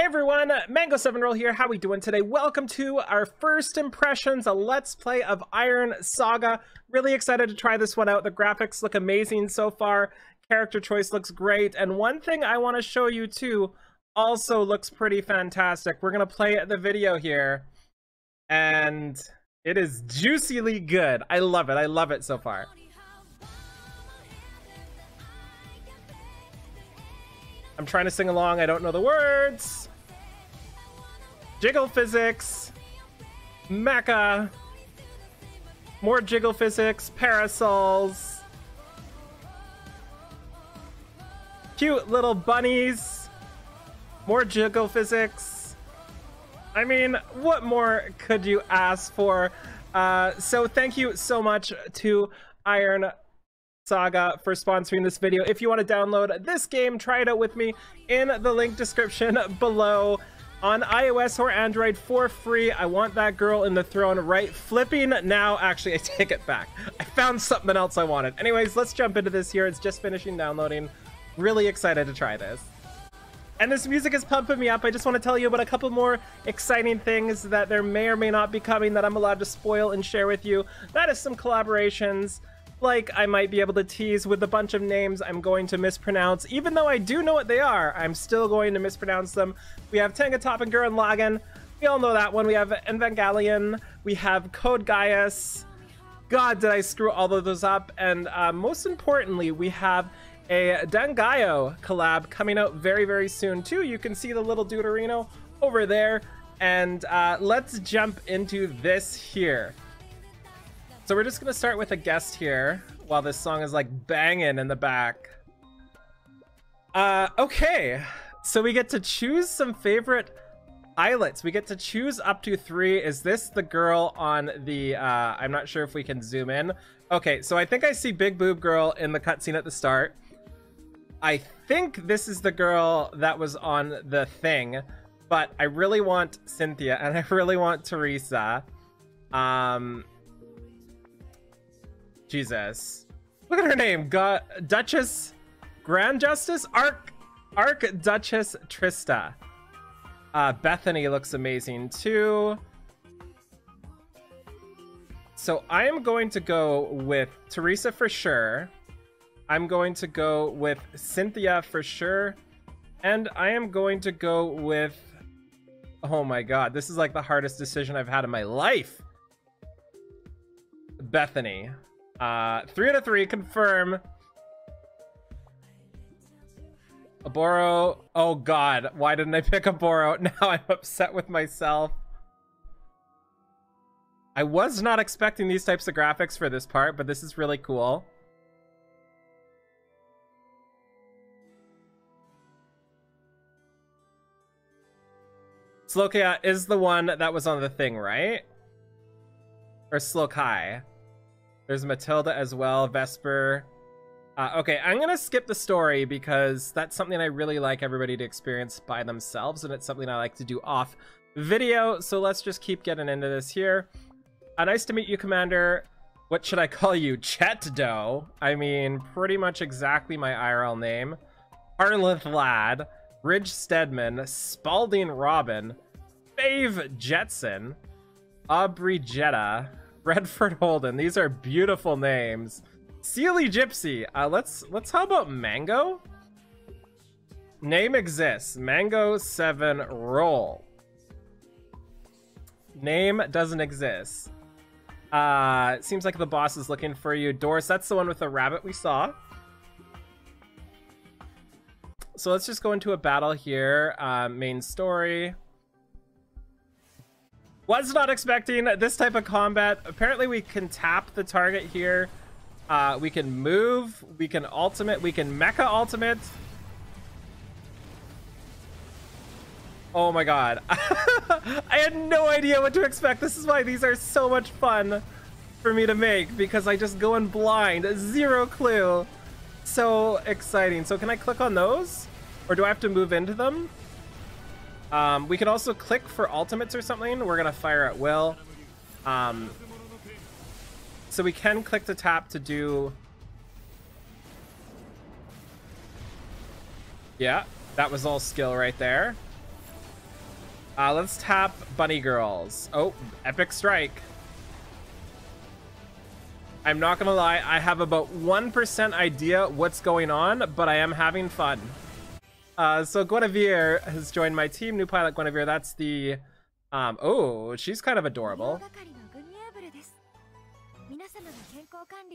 Hey everyone, Mango7 Roll here. How we doing today? Welcome to our first impressions, a let's play of Iron Saga. Really excited to try this one out. The graphics look amazing so far. Character choice looks great. And one thing I want to show you too also looks pretty fantastic. We're going to play the video here. And it is juicily good. I love it. I love it so far. I'm trying to sing along. I don't know the words. Jiggle physics, mecha, more jiggle physics, parasols, cute little bunnies, more jiggle physics. I mean, what more could you ask for? Uh, so thank you so much to Iron Saga for sponsoring this video. If you want to download this game, try it out with me in the link description below on iOS or Android for free. I want that girl in the throne right flipping now. Actually, I take it back. I found something else I wanted. Anyways, let's jump into this here. It's just finishing downloading. Really excited to try this. And this music is pumping me up. I just want to tell you about a couple more exciting things that there may or may not be coming that I'm allowed to spoil and share with you. That is some collaborations like I might be able to tease with a bunch of names I'm going to mispronounce. Even though I do know what they are, I'm still going to mispronounce them. We have Tenga Top and Gurren Lagann. We all know that one. We have Evangelion. We have Code Gaius. God, did I screw all of those up. And uh, most importantly, we have a Dangaio collab coming out very, very soon too. You can see the little Deuterino over there. And uh, let's jump into this here. So we're just gonna start with a guest here while this song is like banging in the back. Uh, okay. So we get to choose some favorite islets. We get to choose up to three. Is this the girl on the, uh, I'm not sure if we can zoom in. Okay, so I think I see Big Boob Girl in the cutscene at the start. I think this is the girl that was on the thing, but I really want Cynthia and I really want Teresa. Um, Jesus. Look at her name. Got Duchess Grand Justice? Arc Arc Duchess Trista. Uh, Bethany looks amazing too. So I am going to go with Teresa for sure. I'm going to go with Cynthia for sure. And I am going to go with... Oh my god, this is like the hardest decision I've had in my life. Bethany. Uh, three out of three, confirm. Oboro. Oh god, why didn't I pick Oboro? Now I'm upset with myself. I was not expecting these types of graphics for this part, but this is really cool. Slokia is the one that was on the thing, right? Or Slokai? There's Matilda as well, Vesper. Uh, okay, I'm gonna skip the story because that's something I really like everybody to experience by themselves, and it's something I like to do off video. So let's just keep getting into this here. Uh, nice to meet you, Commander. What should I call you? Chet Doe. I mean, pretty much exactly my IRL name. Harlith Lad, Ridge Stedman, Spalding Robin, Fave Jetson, Aubrey Jetta, Redford Holden. These are beautiful names. Sealy Gypsy. Uh, let's let's how about Mango? Name exists. Mango 7 roll. Name doesn't exist. Uh, seems like the boss is looking for you. Doris, that's the one with the rabbit we saw. So let's just go into a battle here. Uh, main story. Was not expecting this type of combat. Apparently we can tap the target here. Uh, we can move. We can ultimate. We can mecha ultimate. Oh my god. I had no idea what to expect. This is why these are so much fun for me to make because I just go in blind. Zero clue. So exciting. So can I click on those? Or do I have to move into them? Um, we can also click for ultimates or something. We're gonna fire at will. Um, so we can click the tap to do... Yeah, that was all skill right there. Uh, let's tap Bunny Girls. Oh, Epic Strike. I'm not gonna lie, I have about 1% idea what's going on, but I am having fun. Uh, so Guinevere has joined my team. New pilot Guinevere. That's the... Um, oh, she's kind of adorable.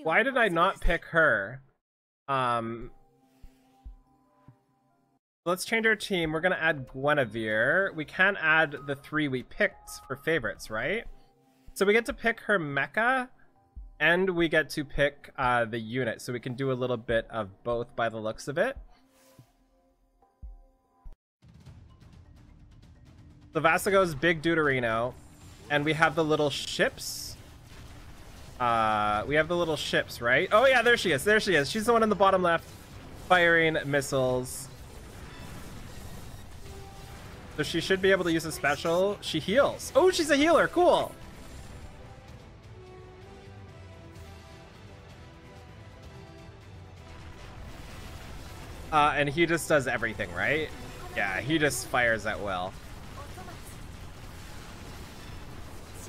Why did I not pick her? Um, let's change our team. We're gonna add Guinevere. We can add the three we picked for favorites, right? So we get to pick her mecha, and we get to pick uh, the unit. So we can do a little bit of both by the looks of it. The Vasago's big Deuterino, and we have the little ships. Uh, we have the little ships, right? Oh yeah, there she is. There she is. She's the one in the bottom left, firing missiles. So she should be able to use a special. She heals. Oh, she's a healer. Cool. Uh, and he just does everything, right? Yeah, he just fires at will.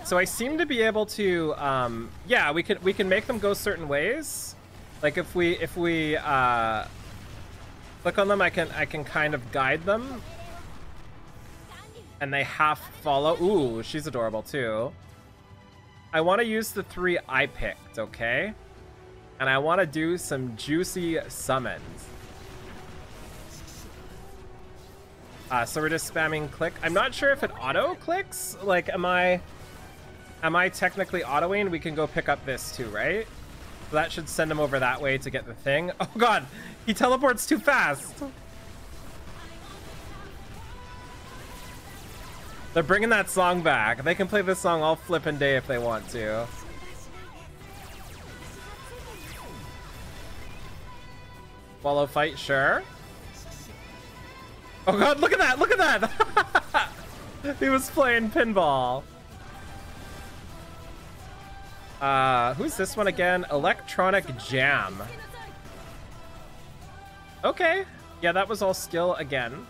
So I seem to be able to, um, yeah, we can we can make them go certain ways. Like if we if we uh, click on them, I can I can kind of guide them, and they half follow. Ooh, she's adorable too. I want to use the three I picked, okay? And I want to do some juicy summons. Uh, so we're just spamming click. I'm not sure if it auto clicks. Like, am I... Am I technically autoing? We can go pick up this too, right? So that should send him over that way to get the thing. Oh god, he teleports too fast. They're bringing that song back. They can play this song all flippin' day if they want to. Follow fight, sure. Oh god, look at that! Look at that! he was playing pinball. Uh, who's this one again? Electronic Jam. Okay. Yeah, that was all skill again.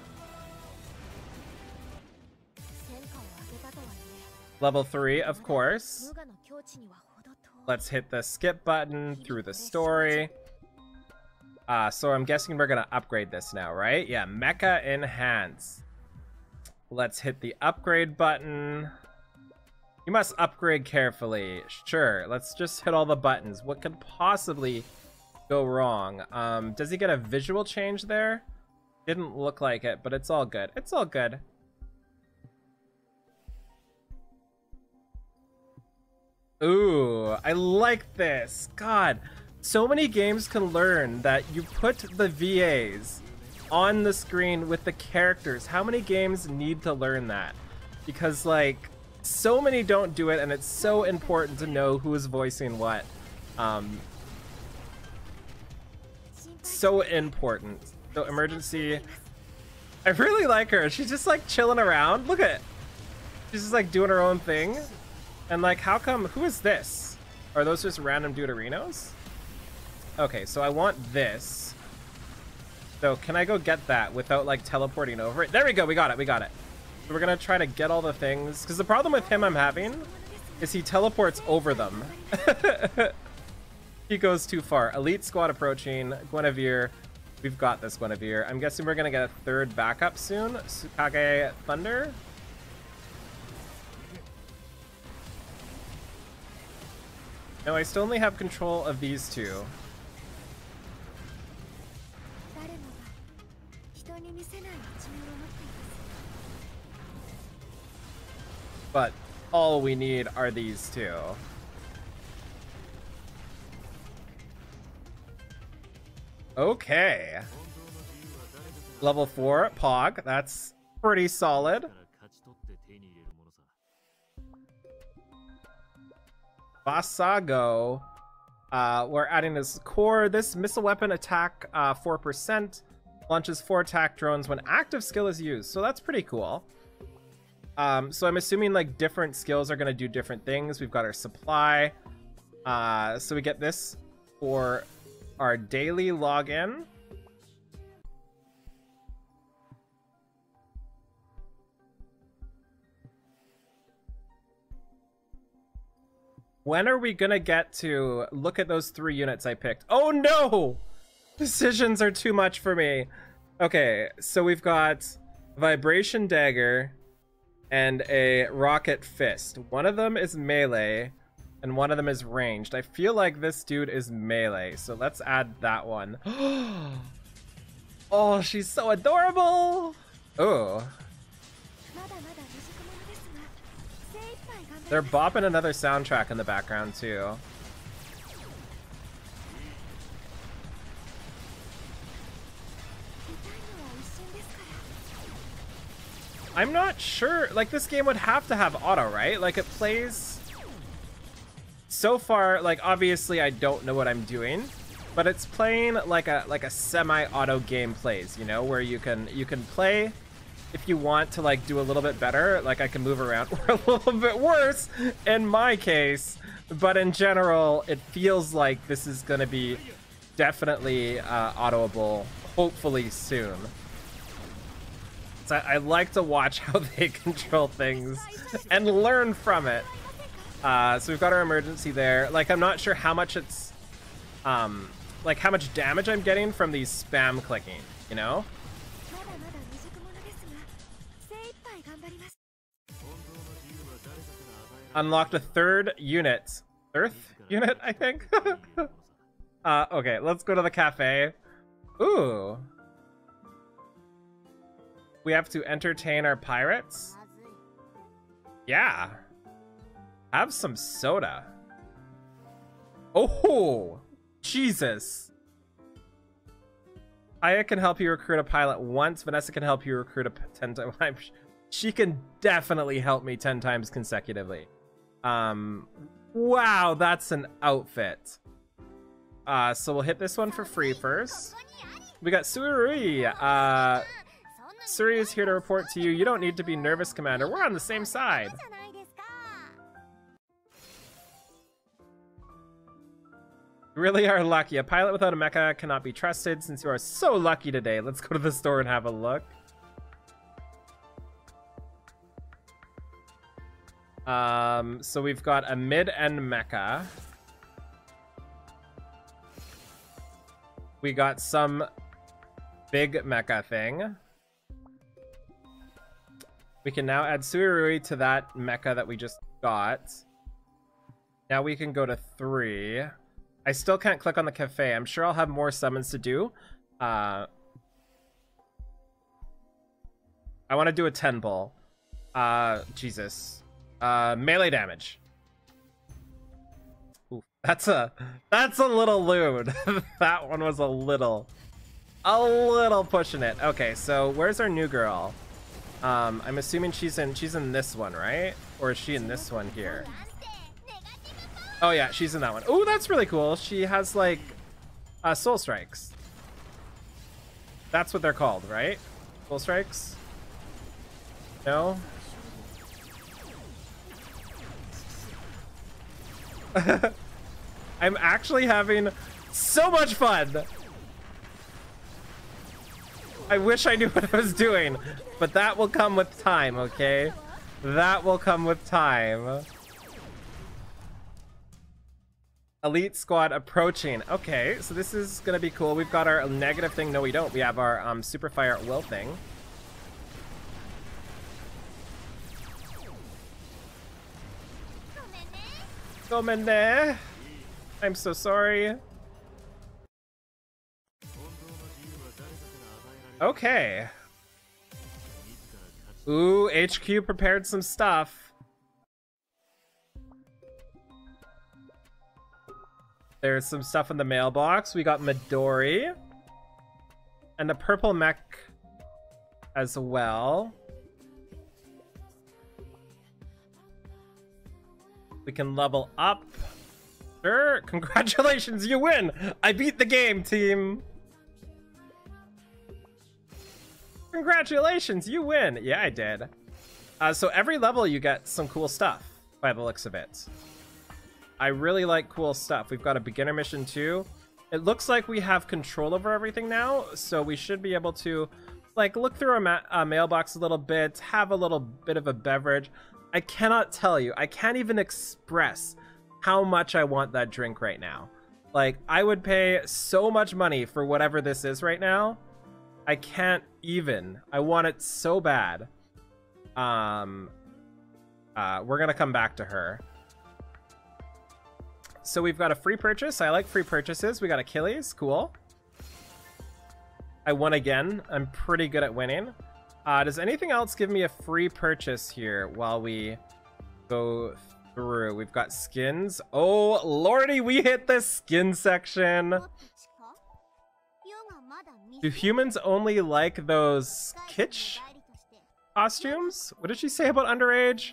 Level 3, of course. Let's hit the skip button through the story. Uh, so I'm guessing we're going to upgrade this now, right? Yeah, Mecha Enhance. Let's hit the upgrade button. You must upgrade carefully. Sure, let's just hit all the buttons. What could possibly go wrong? Um, does he get a visual change there? Didn't look like it, but it's all good. It's all good. Ooh, I like this. God, so many games can learn that you put the VAs on the screen with the characters. How many games need to learn that? Because, like, so many don't do it, and it's so important to know who is voicing what. Um, so important. So emergency. I really like her. She's just like chilling around. Look at. She's just like doing her own thing. And like, how come? Who is this? Are those just random deuterinos? Okay, so I want this. So can I go get that without like teleporting over it? There we go. We got it. We got it. So we're gonna try to get all the things. Because the problem with him I'm having is he teleports over them. he goes too far. Elite squad approaching. Guinevere. We've got this, Guinevere. I'm guessing we're gonna get a third backup soon. Tsukage Thunder. No, I still only have control of these two. But all we need are these two. Okay. Level 4, Pog. That's pretty solid. Vasago. Uh, we're adding this core. This missile weapon attack uh, 4%. Launches 4 attack drones when active skill is used. So that's pretty cool. Um, so I'm assuming like different skills are going to do different things. We've got our supply. Uh, so we get this for our daily login. When are we gonna get to look at those three units I picked? Oh no! Decisions are too much for me. Okay, so we've got Vibration Dagger, and a Rocket Fist. One of them is melee and one of them is ranged. I feel like this dude is melee, so let's add that one. oh, she's so adorable! Oh, They're bopping another soundtrack in the background too. I'm not sure, like this game would have to have auto, right? Like it plays, so far, like obviously I don't know what I'm doing, but it's playing like a like a semi-auto game plays, you know, where you can you can play if you want to like do a little bit better, like I can move around or a little bit worse in my case. But in general, it feels like this is going to be definitely uh, autoable, hopefully soon. So I, I like to watch how they control things and learn from it. Uh, so we've got our emergency there. Like, I'm not sure how much it's, um, like how much damage I'm getting from these spam clicking, you know? unlocked a third unit. Earth unit, I think? uh, okay, let's go to the cafe. Ooh. We have to entertain our pirates? Yeah. Have some soda. Oh, Jesus. Aya can help you recruit a pilot once. Vanessa can help you recruit a 10 times. She can definitely help me 10 times consecutively. Um, wow, that's an outfit. Uh, so we'll hit this one for free first. We got Suirui. Uh, Suri is here to report to you. You don't need to be nervous, Commander. We're on the same side. You really are lucky. A pilot without a mecha cannot be trusted since you are so lucky today. Let's go to the store and have a look. Um, so we've got a mid-end mecha. We got some big mecha thing. We can now add Suirui to that mecha that we just got. Now we can go to three. I still can't click on the cafe. I'm sure I'll have more summons to do. Uh, I want to do a 10 ball. Uh, Jesus. Uh, melee damage. Ooh, that's a that's a little lewd. that one was a little, a little pushing it. Okay, so where's our new girl? Um, I'm assuming she's in she's in this one, right? Or is she in this one here? Oh yeah, she's in that one. Oh, that's really cool. She has like uh, soul strikes. That's what they're called, right? Soul strikes? No? I'm actually having so much fun. I wish I knew what I was doing, but that will come with time, okay? That will come with time. Elite squad approaching. Okay, so this is gonna be cool. We've got our negative thing. No, we don't. We have our um, super fire will thing. Gomende. I'm so sorry. Okay. Ooh, HQ prepared some stuff. There's some stuff in the mailbox. We got Midori. And the purple mech as well. We can level up. Sure, congratulations, you win! I beat the game, team! Congratulations, you win! Yeah, I did. Uh, so every level you get some cool stuff, by the looks of it. I really like cool stuff. We've got a beginner mission too. It looks like we have control over everything now, so we should be able to like look through our ma uh, mailbox a little bit, have a little bit of a beverage. I cannot tell you, I can't even express how much I want that drink right now. Like, I would pay so much money for whatever this is right now. I can't even. I want it so bad. Um, uh, we're gonna come back to her. So we've got a free purchase. I like free purchases. We got Achilles. Cool. I won again. I'm pretty good at winning. Uh, does anything else give me a free purchase here while we go through? We've got skins. Oh, lordy, we hit the skin section. Do humans only like those kitsch costumes? What did she say about underage?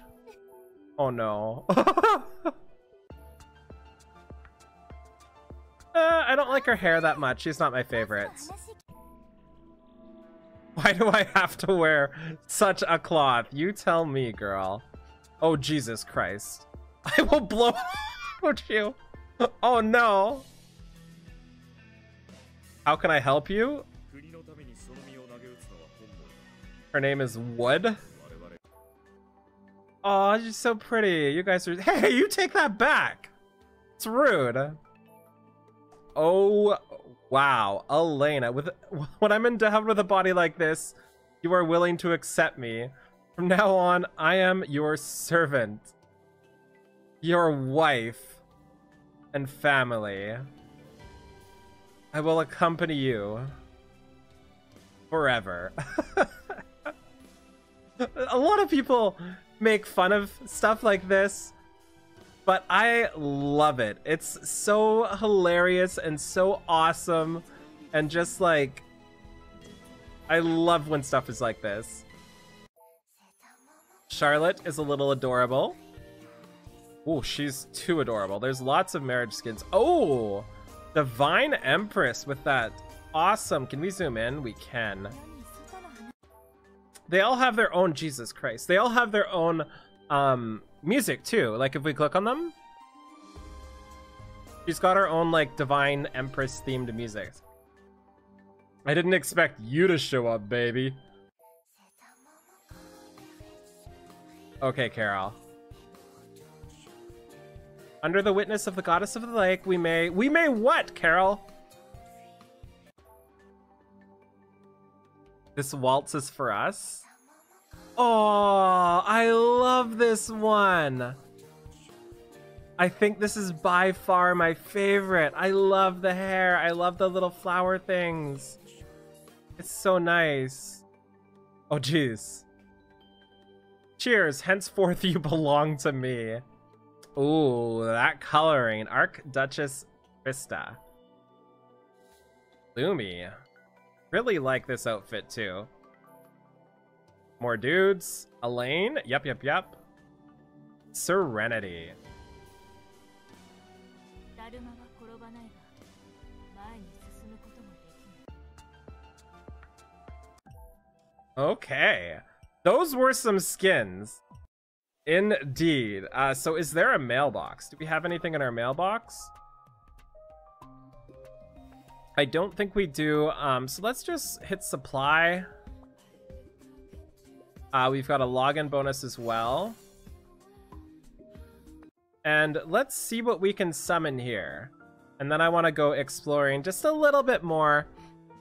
Oh no. uh, I don't like her hair that much. She's not my favorite. Why do I have to wear such a cloth? You tell me, girl. Oh, Jesus Christ. I will blow out you. Oh, no. How can I help you? Her name is Wood. Oh, she's so pretty. You guys are... Hey, you take that back. It's rude. Oh, wow. Elena, with when I'm in endowed with a body like this, you are willing to accept me. From now on, I am your servant. Your wife. And family. I will accompany you. Forever. a lot of people make fun of stuff like this, but I love it. It's so hilarious and so awesome, and just like, I love when stuff is like this. Charlotte is a little adorable. Oh, she's too adorable. There's lots of marriage skins. Oh, Divine Empress with that awesome. Can we zoom in? We can they all have their own Jesus Christ. They all have their own um music too. Like if we click on them, she's got her own like divine empress themed music. I didn't expect you to show up, baby. Okay, Carol. Under the witness of the goddess of the lake, we may we may what, Carol? This waltz is for us. Oh, I love this one. I think this is by far my favorite. I love the hair. I love the little flower things. It's so nice. Oh, jeez. Cheers. Henceforth, you belong to me. Ooh, that coloring. Archduchess Krista. Lumi. Really like this outfit, too. More dudes. Elaine. Yep, yep, yep. Serenity. Okay. Those were some skins. Indeed. Uh, so is there a mailbox? Do we have anything in our mailbox? I don't think we do. Um, so let's just hit supply. Uh, we've got a login bonus as well. And let's see what we can summon here. And then I want to go exploring just a little bit more.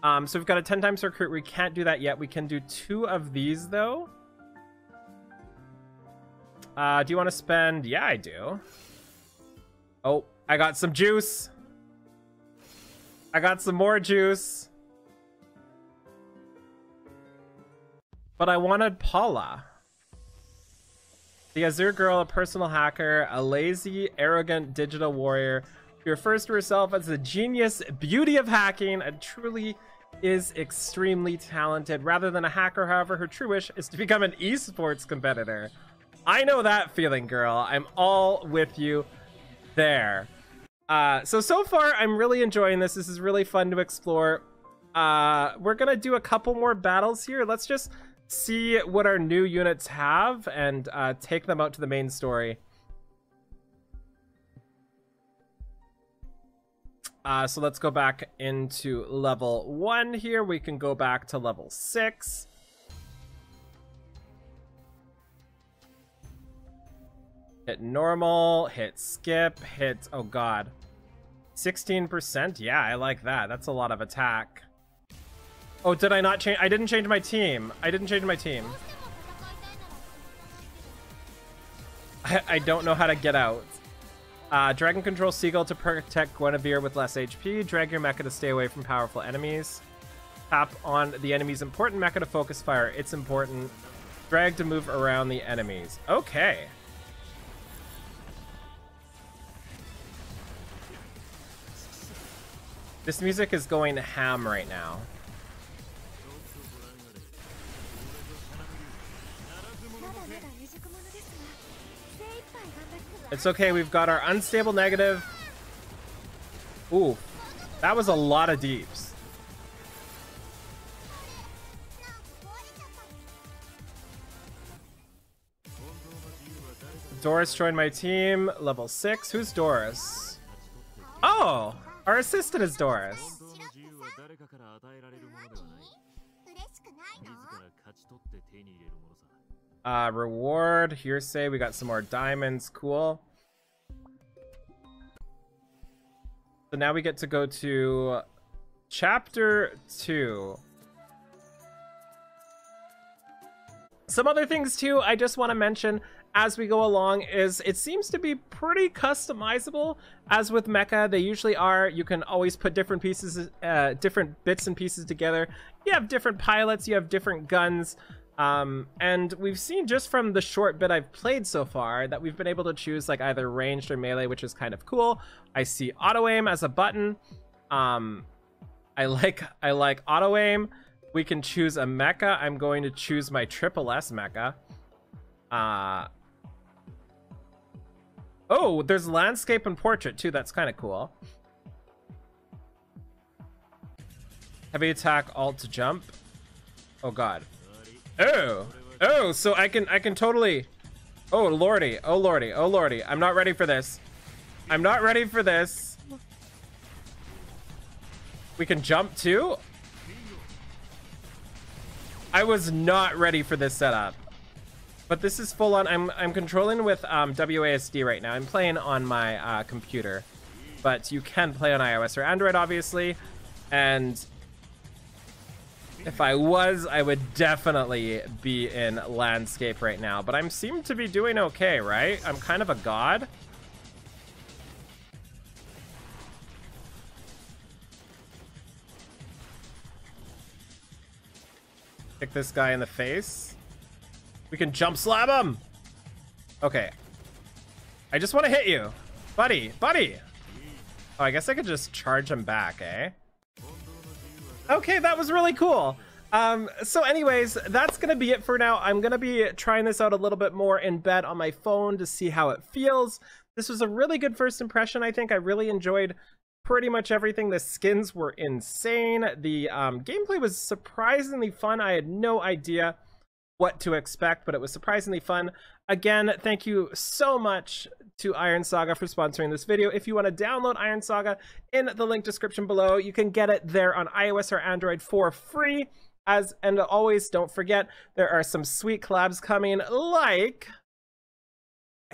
Um, so we've got a 10 times recruit. We can't do that yet. We can do two of these, though. Uh, do you want to spend... Yeah, I do. Oh, I got some juice. I got some more juice. But I wanted Paula. The Azure Girl, a personal hacker, a lazy, arrogant digital warrior who refers to herself as the genius beauty of hacking and truly is extremely talented. Rather than a hacker, however, her true wish is to become an esports competitor. I know that feeling, girl. I'm all with you there. Uh, so, so far, I'm really enjoying this. This is really fun to explore. Uh, we're going to do a couple more battles here. Let's just see what our new units have and uh, take them out to the main story. Uh, so let's go back into level one here. We can go back to level six. Hit normal, hit skip, hit... Oh, God. 16%? Yeah, I like that. That's a lot of attack. Oh, did I not change? I didn't change my team. I didn't change my team. I, I don't know how to get out. Uh, Dragon control Seagull to protect Guinevere with less HP. Drag your mecha to stay away from powerful enemies. Tap on the enemy's important mecha to focus fire. It's important. Drag to move around the enemies. Okay. This music is going ham right now. It's okay, we've got our unstable negative. Ooh, that was a lot of deeps. Doris joined my team, level 6. Who's Doris? Oh, our assistant is Doris. Uh, reward, hearsay, we got some more diamonds, cool. So now we get to go to chapter 2. Some other things too I just want to mention as we go along is it seems to be pretty customizable as with mecha they usually are you can always put different pieces uh, different bits and pieces together you have different pilots you have different guns um, and we've seen just from the short bit I've played so far that we've been able to choose like either ranged or melee, which is kind of cool. I see auto aim as a button. Um, I like I like auto aim. We can choose a mecha. I'm going to choose my triple S mecha. Uh, oh, there's landscape and portrait too. That's kind of cool. Heavy attack, alt to jump. Oh god. Oh, oh, so I can I can totally. Oh lordy, oh lordy, oh lordy. I'm not ready for this. I'm not ready for this. We can jump too. I was not ready for this setup. But this is full on. I'm I'm controlling with um, WASD right now. I'm playing on my uh, computer, but you can play on iOS or Android, obviously. And if I was, I would definitely be in landscape right now. But I'm seem to be doing okay, right? I'm kind of a god. Kick this guy in the face. We can jump slap him. Okay. I just want to hit you. Buddy, buddy. Oh, I guess I could just charge him back, eh? Okay, that was really cool. Um, so anyways, that's going to be it for now. I'm going to be trying this out a little bit more in bed on my phone to see how it feels. This was a really good first impression, I think. I really enjoyed pretty much everything. The skins were insane. The um, gameplay was surprisingly fun. I had no idea what to expect, but it was surprisingly fun. Again, thank you so much to Iron Saga for sponsoring this video. If you want to download Iron Saga in the link description below, you can get it there on iOS or Android for free. As and always, don't forget there are some sweet collabs coming, like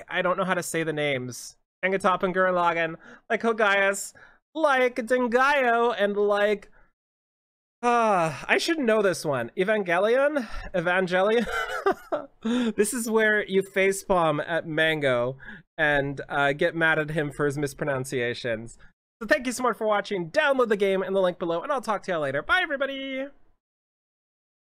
I don't know how to say the names. Engatop and Gurren Lagann, like Hogaias, like Dengayo, and like Ah, I should know this one. Evangelion? Evangelion? this is where you facepalm at Mango and uh, get mad at him for his mispronunciations. So thank you so much for watching. Download the game in the link below, and I'll talk to you all later. Bye, everybody!